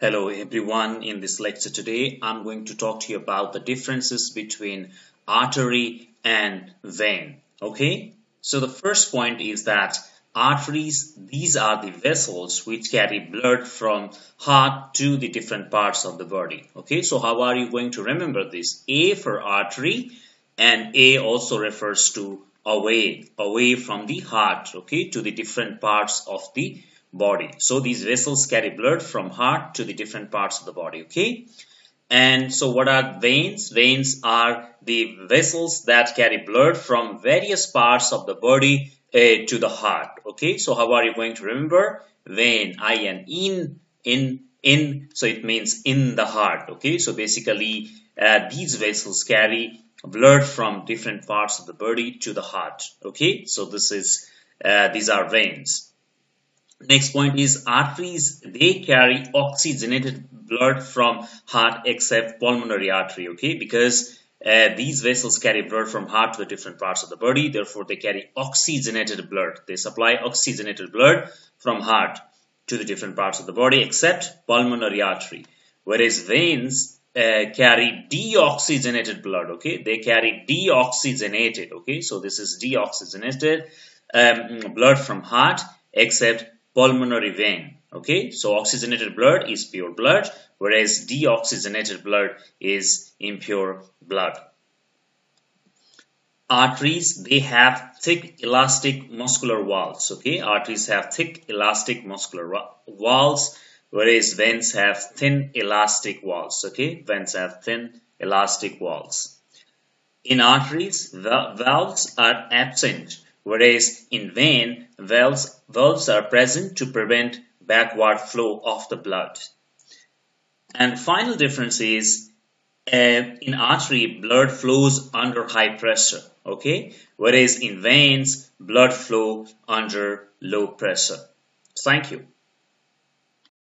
Hello everyone, in this lecture today I'm going to talk to you about the differences between artery and vein. Okay, so the first point is that arteries, these are the vessels which carry blood from heart to the different parts of the body. Okay, so how are you going to remember this? A for artery and A also refers to away, away from the heart, okay, to the different parts of the body. So these vessels carry blood from heart to the different parts of the body. Okay. And so what are veins? Veins are the vessels that carry blood from various parts of the body uh, to the heart. Okay. So how are you going to remember? Vein, I-N, in, in, in. So it means in the heart. Okay. So basically uh, these vessels carry blood from different parts of the body to the heart. Okay. So this is, uh, these are veins. Next point is arteries, they carry oxygenated blood from heart except pulmonary artery, okay? Because uh, these vessels carry blood from heart to the different parts of the body, therefore they carry oxygenated blood. They supply oxygenated blood from heart to the different parts of the body except pulmonary artery. Whereas veins uh, carry deoxygenated blood, okay? They carry deoxygenated, okay? So this is deoxygenated um, blood from heart except pulmonary vein. Okay, so oxygenated blood is pure blood, whereas deoxygenated blood is impure blood. Arteries, they have thick elastic muscular walls. Okay, arteries have thick elastic muscular walls, whereas veins have thin elastic walls. Okay, veins have thin elastic walls. In arteries, the valves are absent whereas in vein, valves, valves are present to prevent backward flow of the blood. And final difference is uh, in artery, blood flows under high pressure, okay? Whereas in veins, blood flow under low pressure. Thank you.